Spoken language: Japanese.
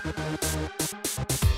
パパ。